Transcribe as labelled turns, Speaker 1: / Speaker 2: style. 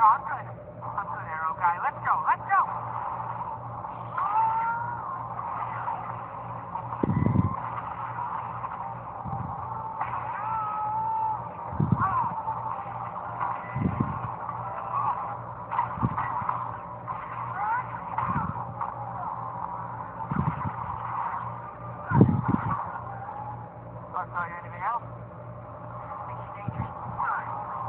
Speaker 1: Let's go. Let's go. Anything else. I think he's dangerous.